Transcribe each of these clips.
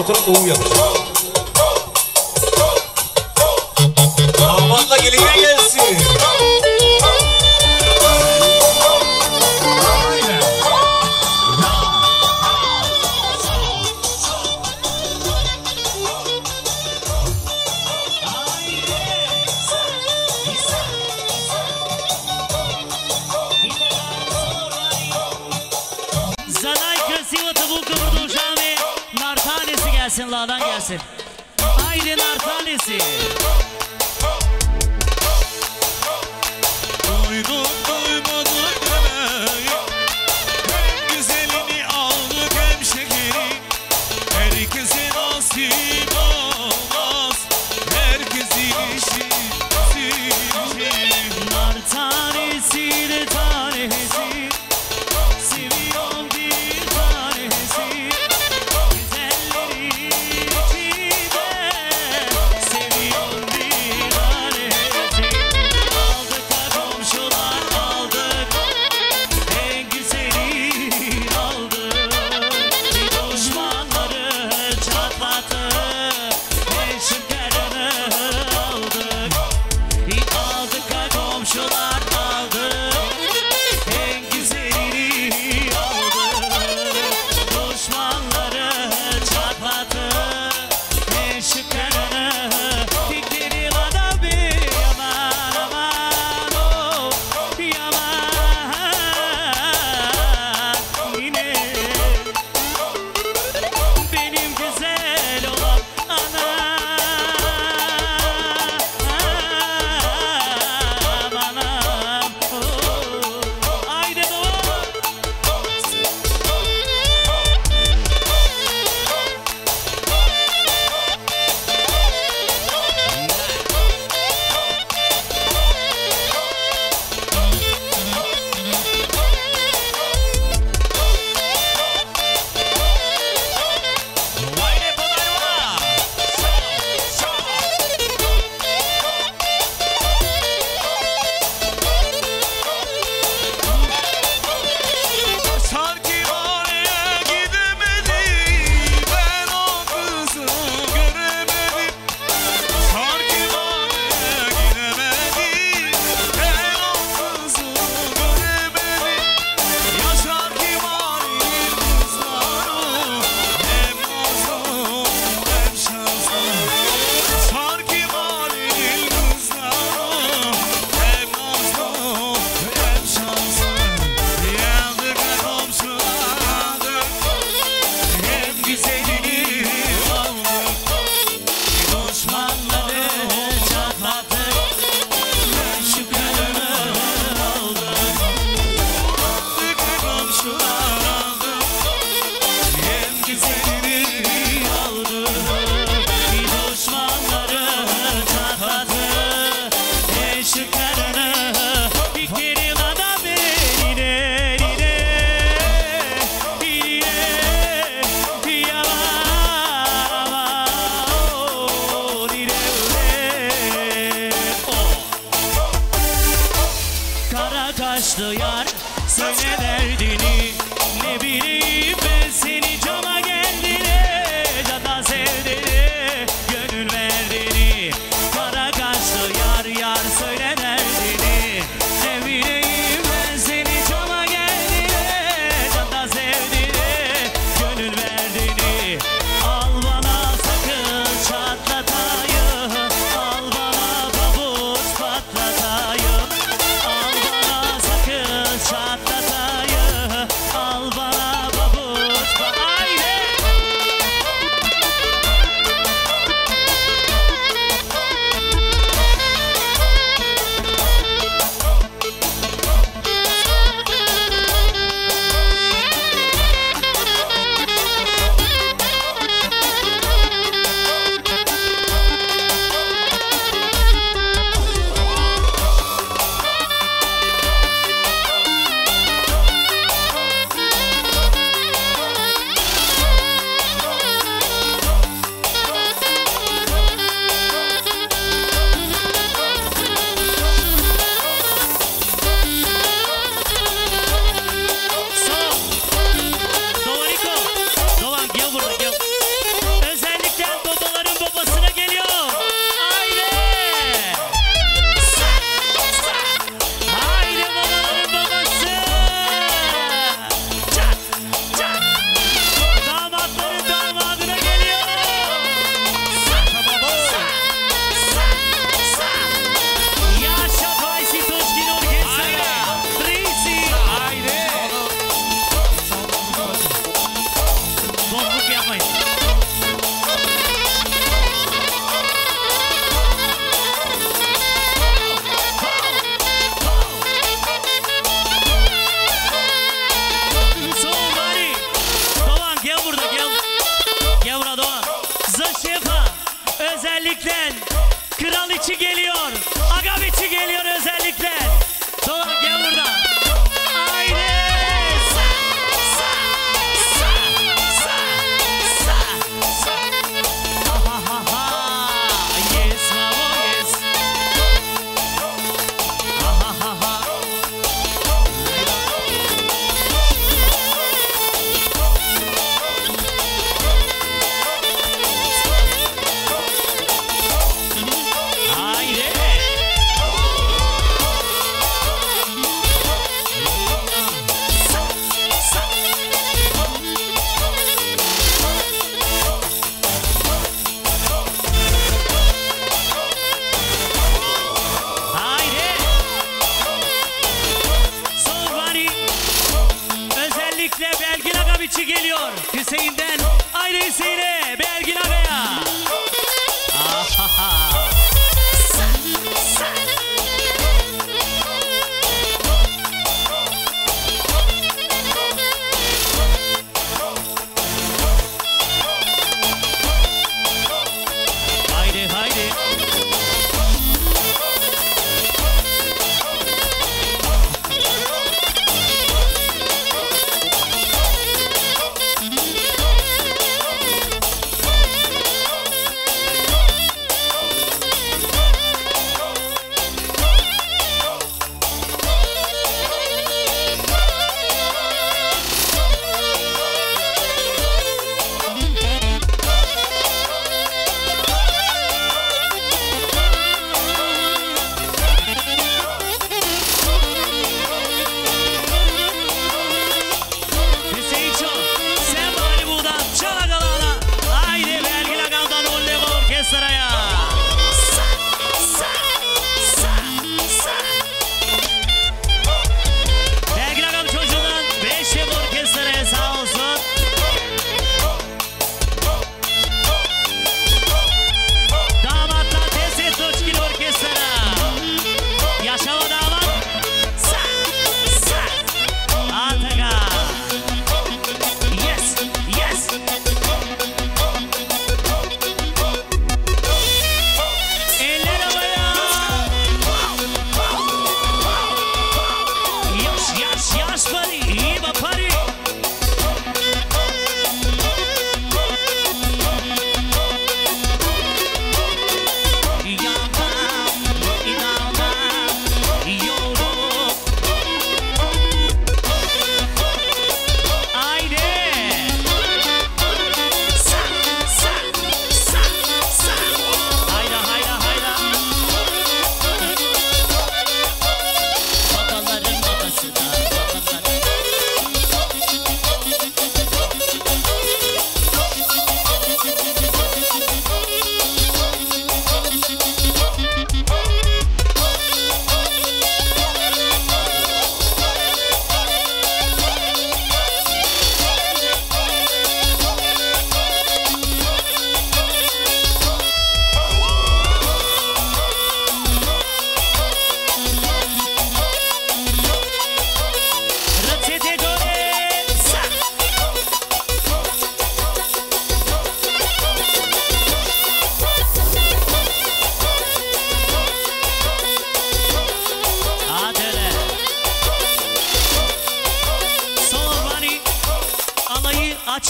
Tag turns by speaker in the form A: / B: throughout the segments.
A: Aparatına uğu yapacak.
B: Damatla geline gelsin.
C: Al içi geliyor. Agaviçi geliyor.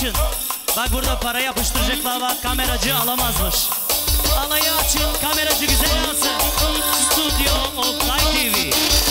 C: açın. Bak burada para yapıştıracak baba kameracı alamazmış. Alayı açın kameracı güzel alsın. Studio Oktay TV.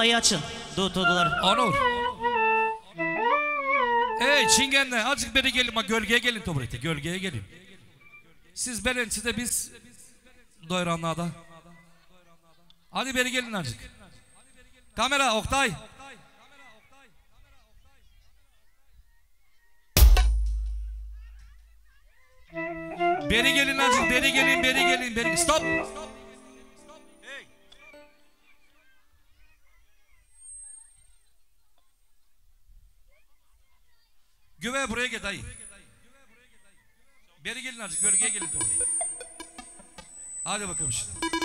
C: Alayı açın. Dudular.
A: Onur. Ey çingenler azıcık beri gelin bak gölgeye gelin Tobrete gölgeye gelin. Siz beren size biz doyranlarda. Hadi beri gelin azıcık. Kamera Oktay. Beri gelin azıcık beri gelin beri gelin beri stop. Güve buraya gel dayı. Beri gelin azıcık gölgeye gelin oraya. Hadi bakalım şimdi.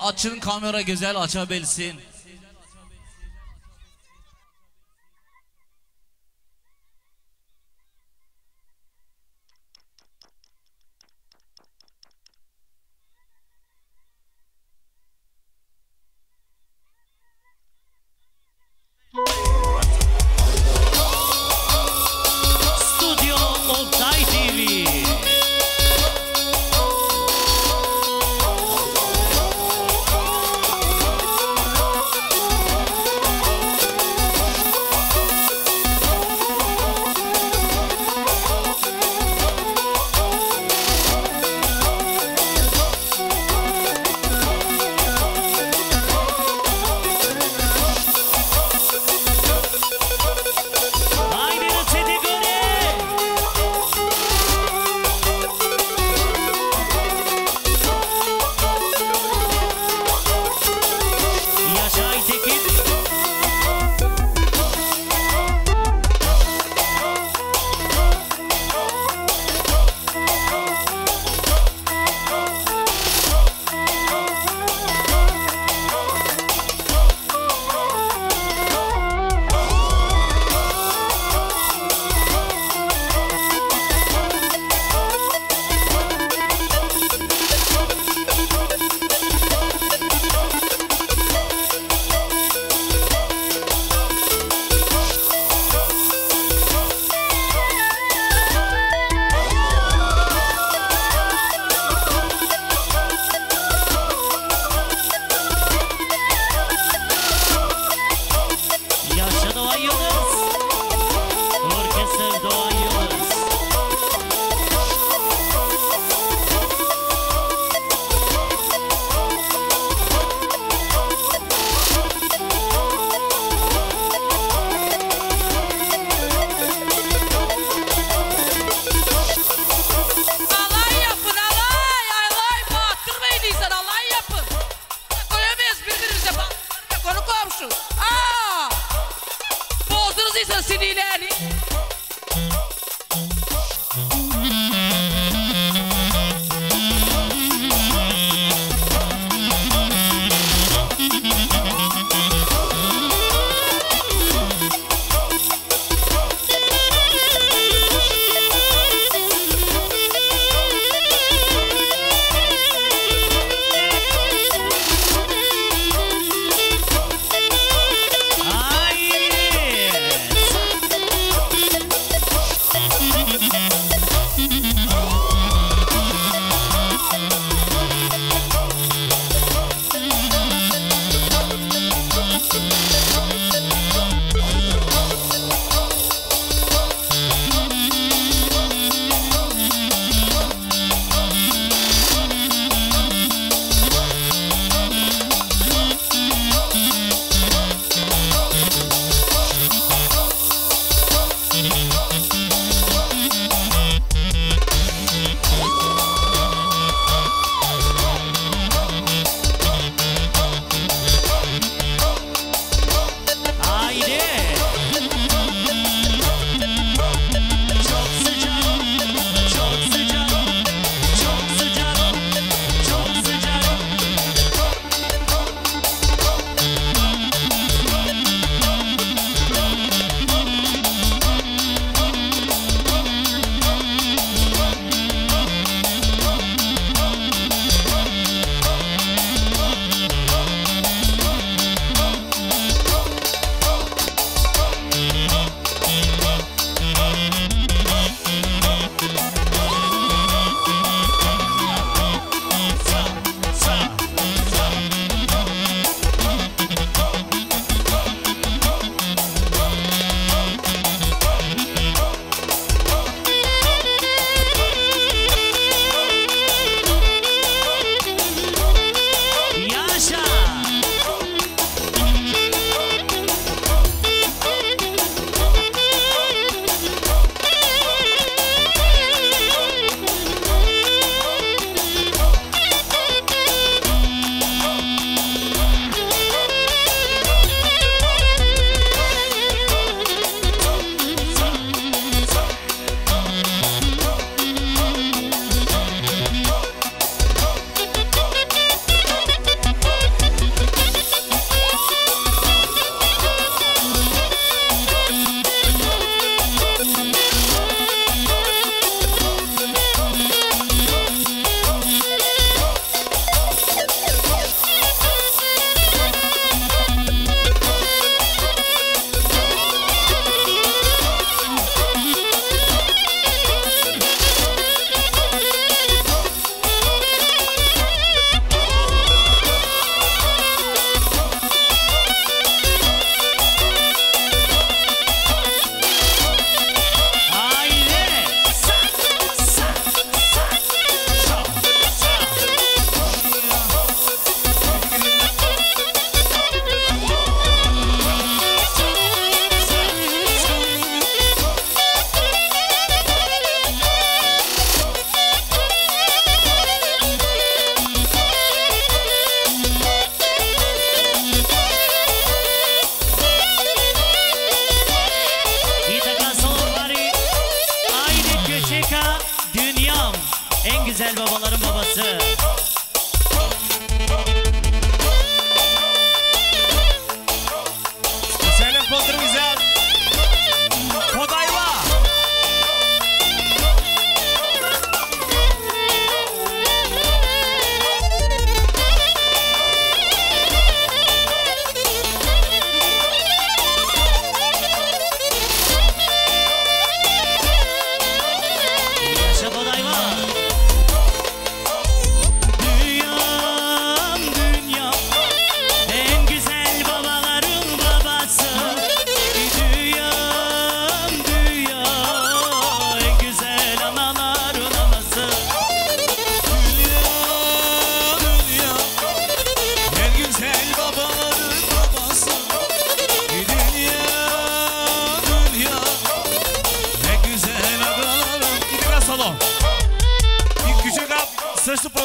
B: Açın kamera güzel açabilsin.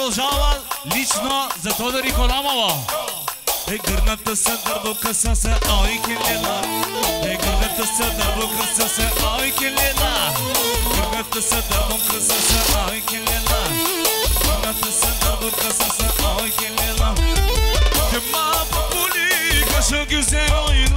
D: продължава лично за Тодор Николамова. Е гърната са дърбо къса са, ой келена. Е гърната са дърбо къса са, ой келена. Гърната са дърбо къса са, ой келена. Гърната са дърбо къса са, ой
B: келена. Кема по поли, кашо гюзе, ой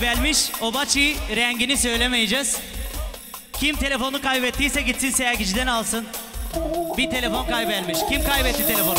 B: kaybelmiş. O baçı rengini söylemeyeceğiz. Kim telefonu kaybettiyse gitsin sergiciden alsın. Bir telefon kaybelmiş. Kim kaybetti telefonu?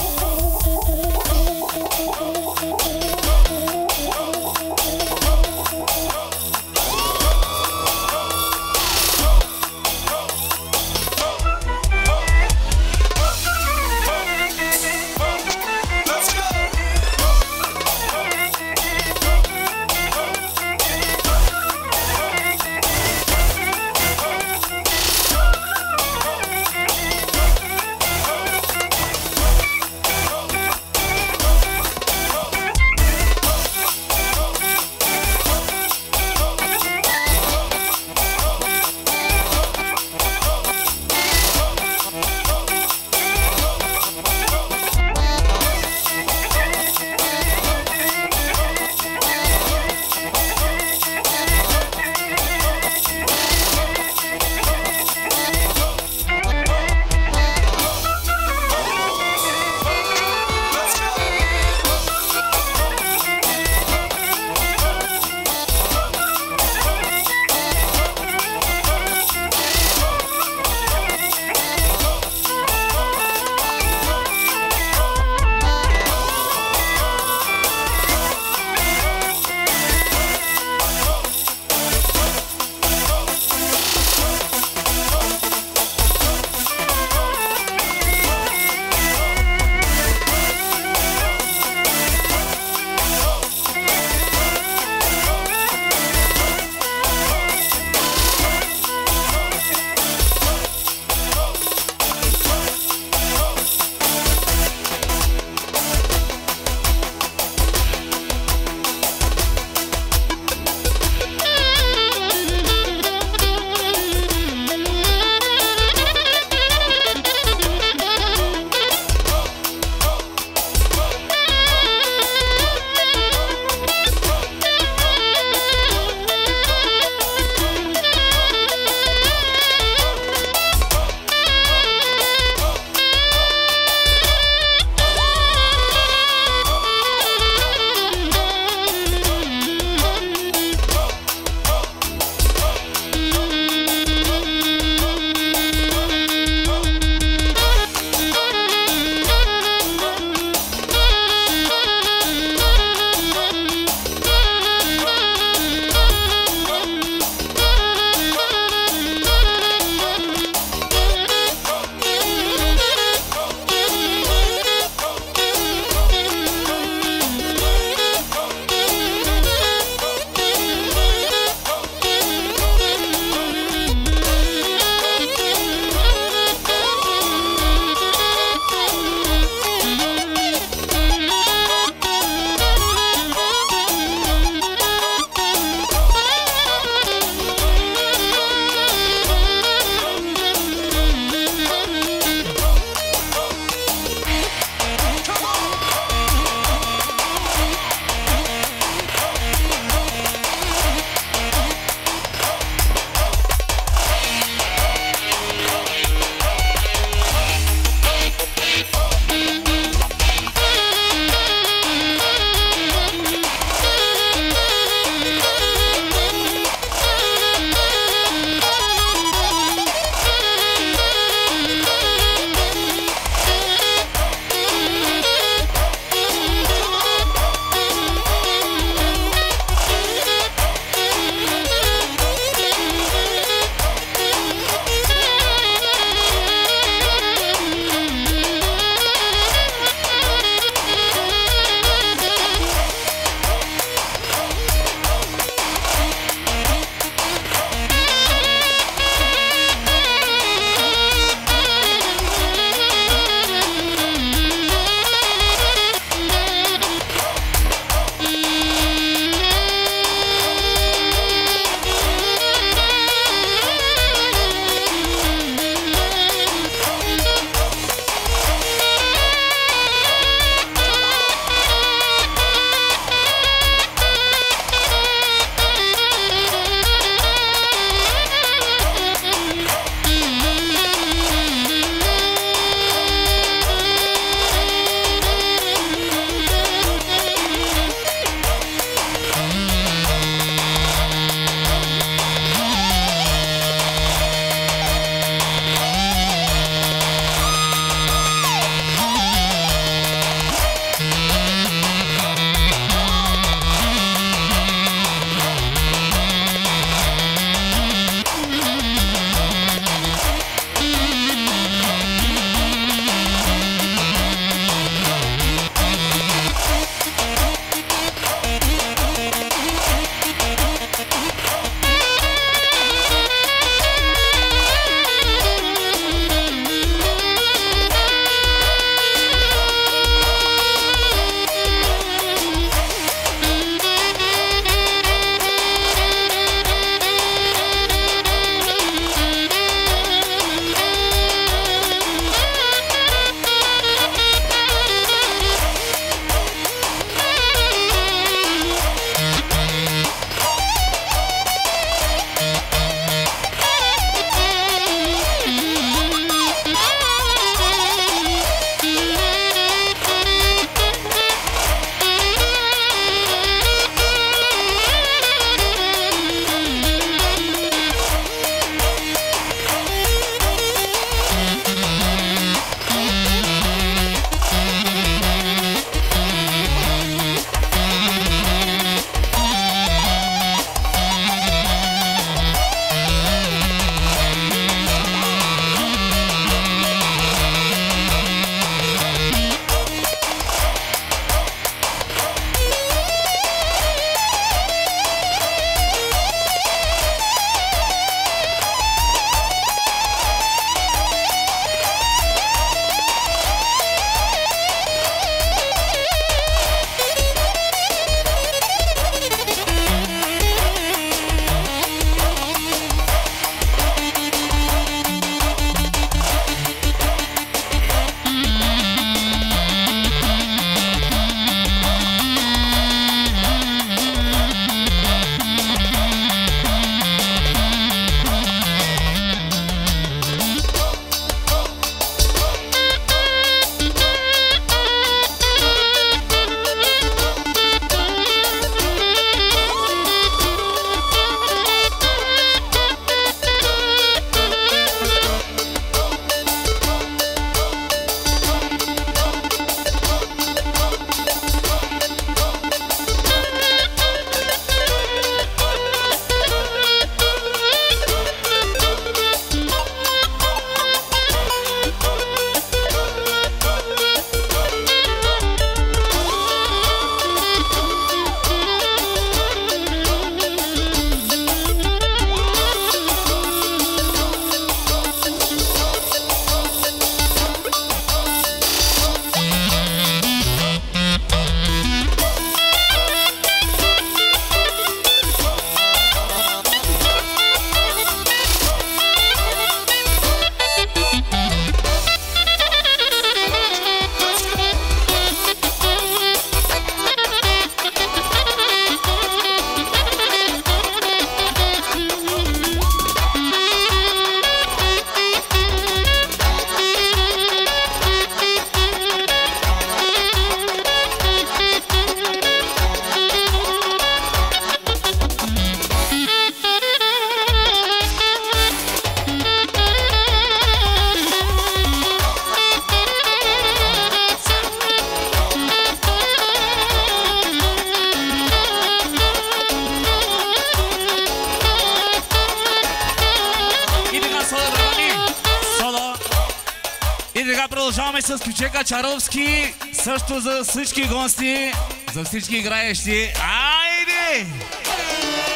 B: Чаровски, също за всички гости, за всички играещи. Айде!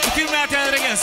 B: Отиваме на тя, дорогия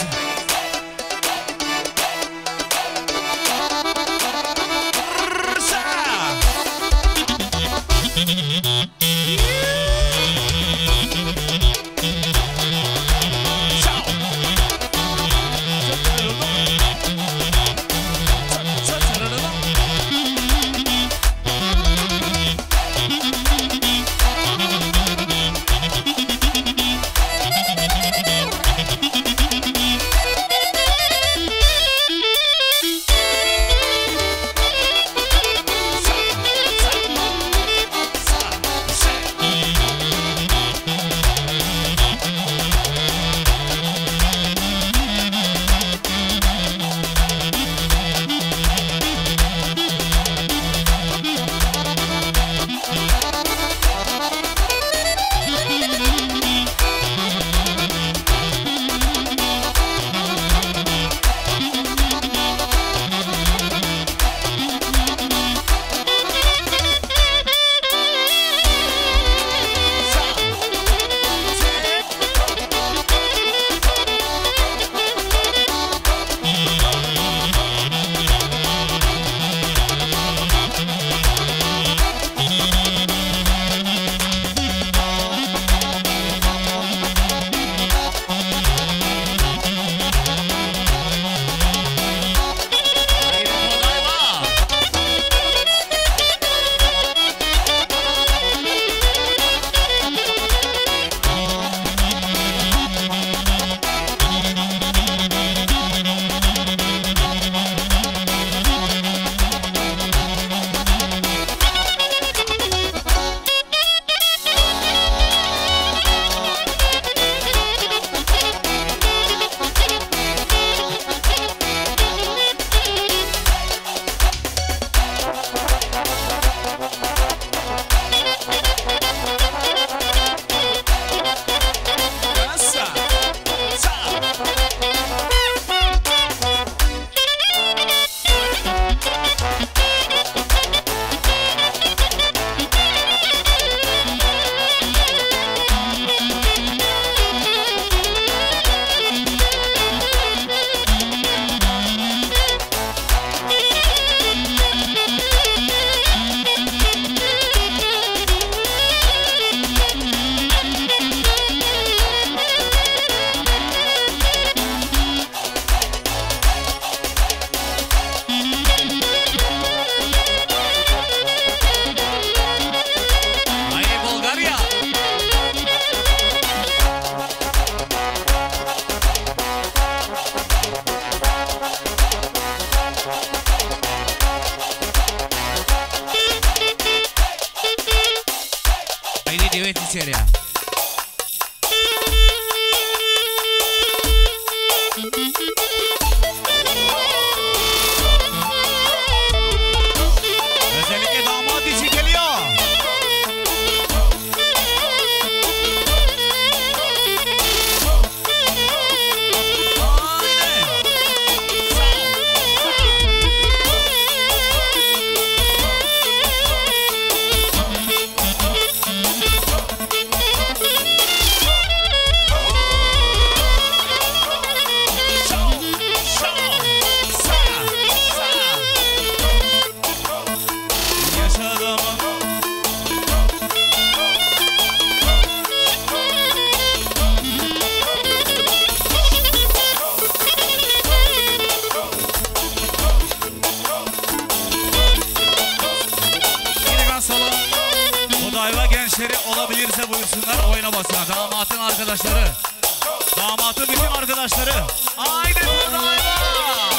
B: Damatın arkadaşları. Damatın bütün arkadaşları. Haydi Odayva.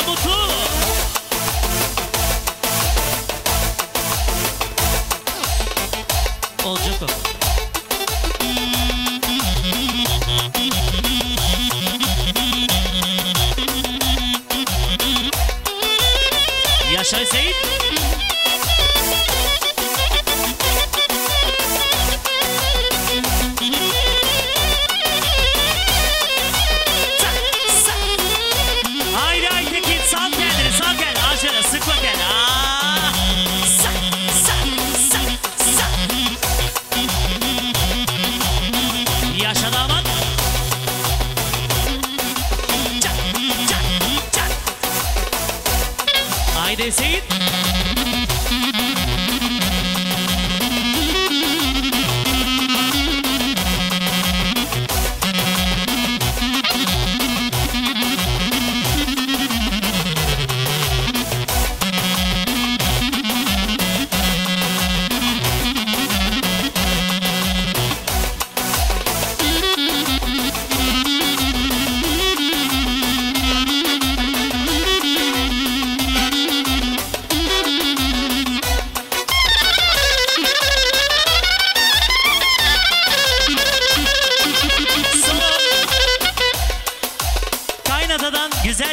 C: double two.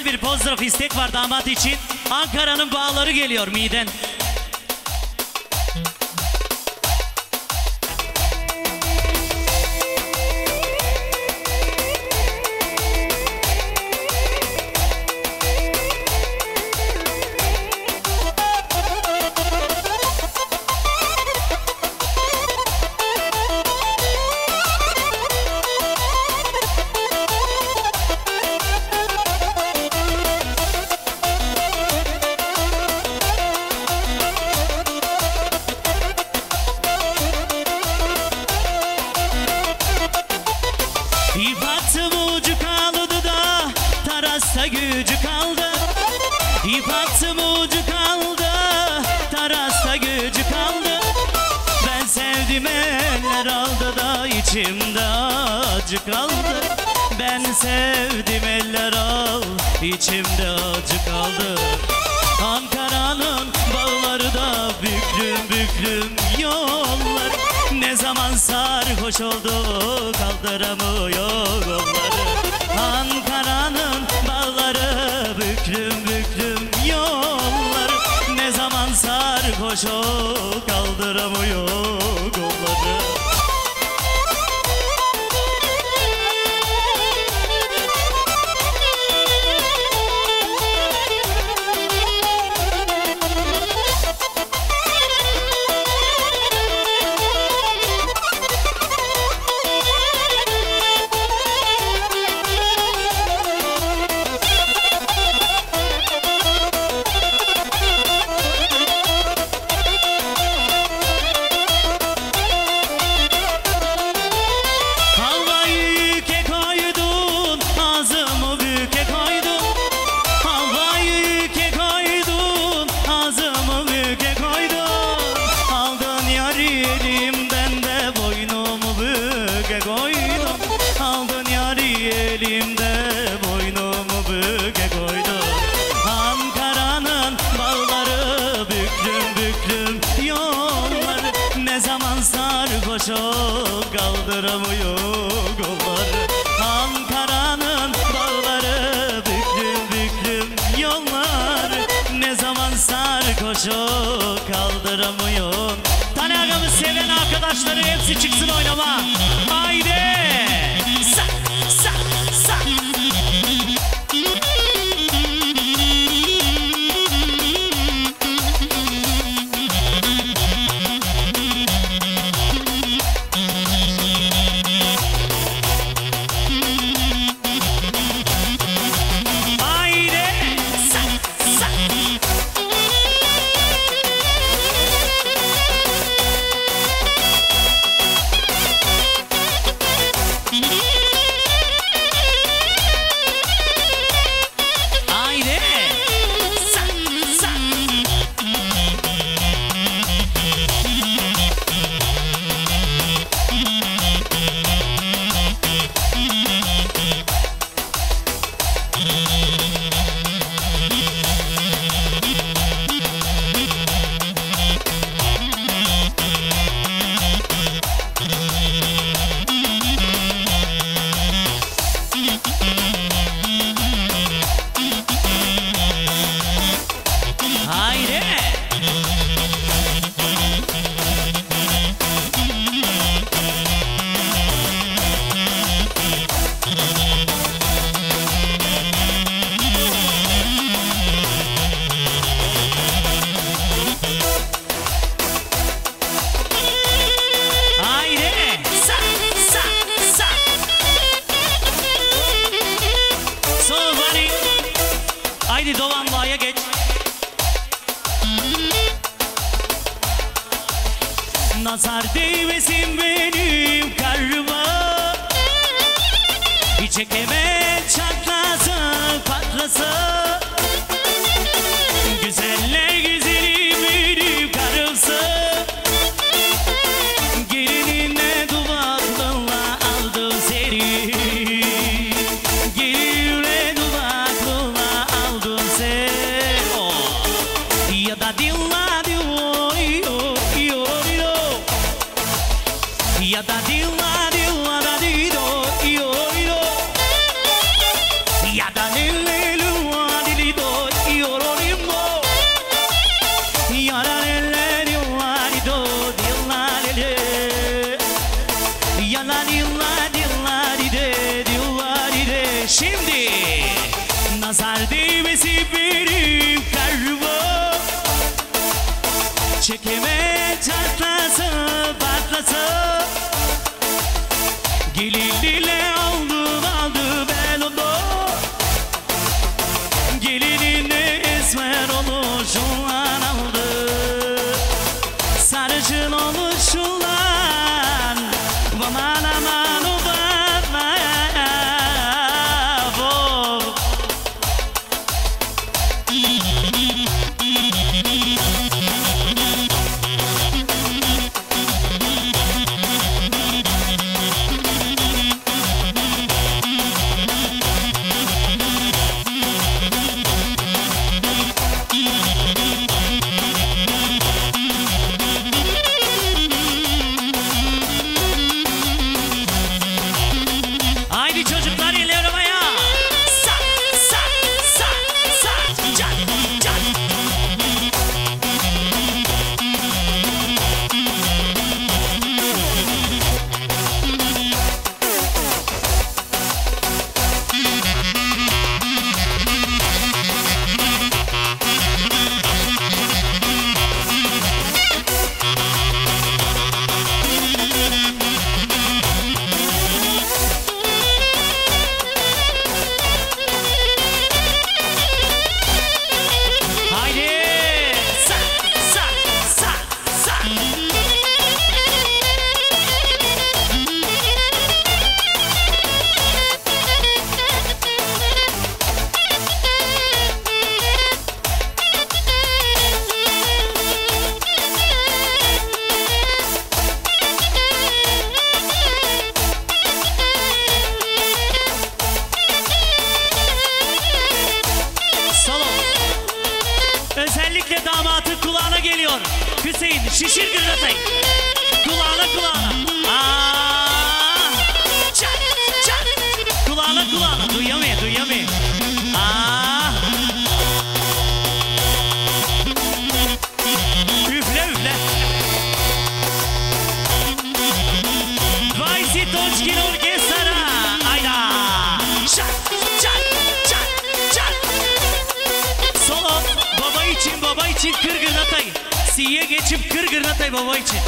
C: bir Pozdrav istek var damat için. Ankara'nın bağları geliyor miden. Geçip kır gırnatayı baba için.